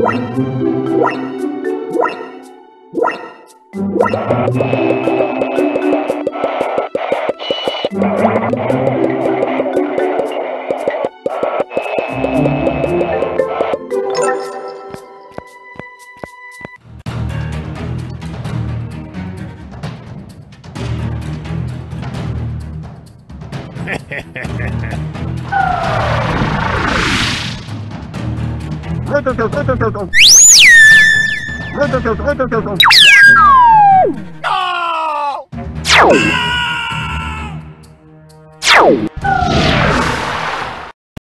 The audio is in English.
What? No!